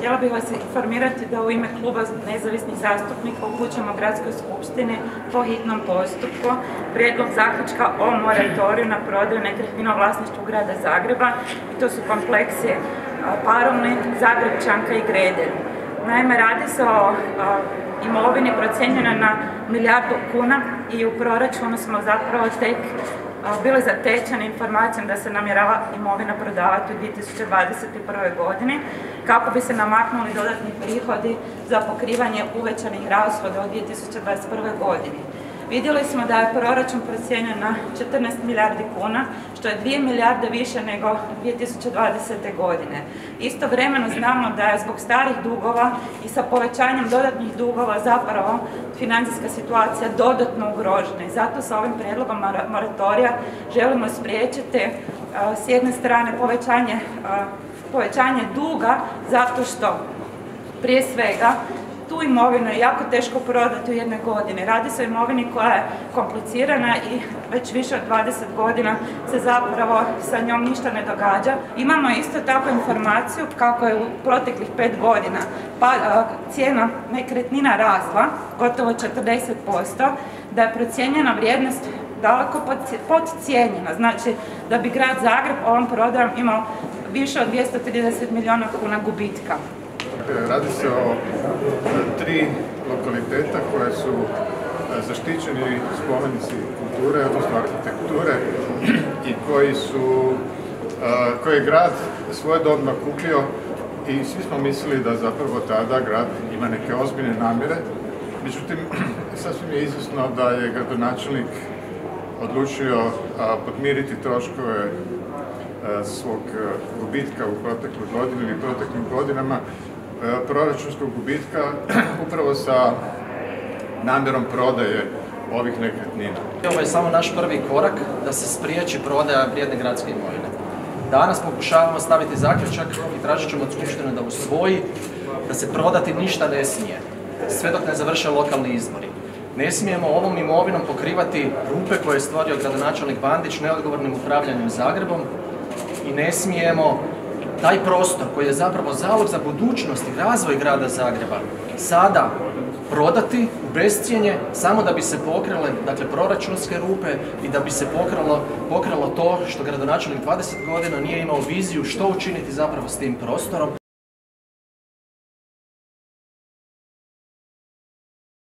Htjela bih vas informirati da u ime kluba nezavisnih zastupnika upućujemo Gradskoj skupštini po hitnom postupku prijedlog zaključka o moratoriju na prodaju nekretnina vlasništvu grada Zagreba i to su kompleksi Paromlin, Zagrebčanka i Gredelj. Naime, radi se o imovini procijenjena na milijardu kuna i u proračunu smo zapravo tek bili zatečeni informacijom da se namjerava imovina prodavati u 2021. godini kako bi se namaknuli dodatni prihodi za pokrivanje uvećanih rashoda u 2021. godini. Vidjeli smo da je proračun procijenjen na 14 milijardi kuna, što je 2 milijarde više nego 2020. godine. Istovremeno znamo da je zbog starih dugova i sa povećanjem dodatnih dugova zapravo financijska situacija dodatno ugrožena i zato sa ovim prijedlogom moratorija želimo spriječiti s jedne strane povećanje, povećanje duga zato što prije svega tu imovinu je jako teško prodati u jednoj godini. Radi se o imovini koja je komplicirana i već više od 20 godina se zapravo sa njom ništa ne događa. Imamo isto tako informaciju kako je u proteklih pet godina pa, cijena nekretnina rasla gotovo 40%, da je procijenjena vrijednost daleko podcijenjena. Znači da bi grad Zagreb ovom prodajom imao više od 230 milijuna kuna gubitka. Radi se o tri lokaliteta koje su e, zaštićeni spomenici kulture, odnosno arhitekture i koji su e, koje je grad svojedobno kupio i svi smo mislili da zapravo tada grad ima neke ozbiljne namjere. Međutim, sasvim je izvjesno da je gradonačelnik odlučio podmiriti troškove e, svog gubitka u protekloj godini ili proteklim godinama E, proračunskog gubitka upravo sa namjerom prodaje ovih nekretnina. Ovo je samo naš prvi korak da se spriječi prodaja vrijedne gradske imovine. Danas pokušavamo staviti zaključak i tražit ćemo od Skupštine da usvoji da se prodati ništa ne smije, sve dok ne završe lokalni izbori. Ne smijemo ovom imovinom pokrivati rupe koje je stvorio gradonačelnik Bandić neodgovornim upravljanjem Zagrebom i ne smijemo taj prostor koji je zapravo zalog za budućnost i razvoj grada Zagreba sada prodati u bescijenje samo da bi se pokrile dakle, proračunske rupe i da bi se pokralo, pokralo to što gradonačelnik 20 godina nije imao viziju što učiniti zapravo s tim prostorom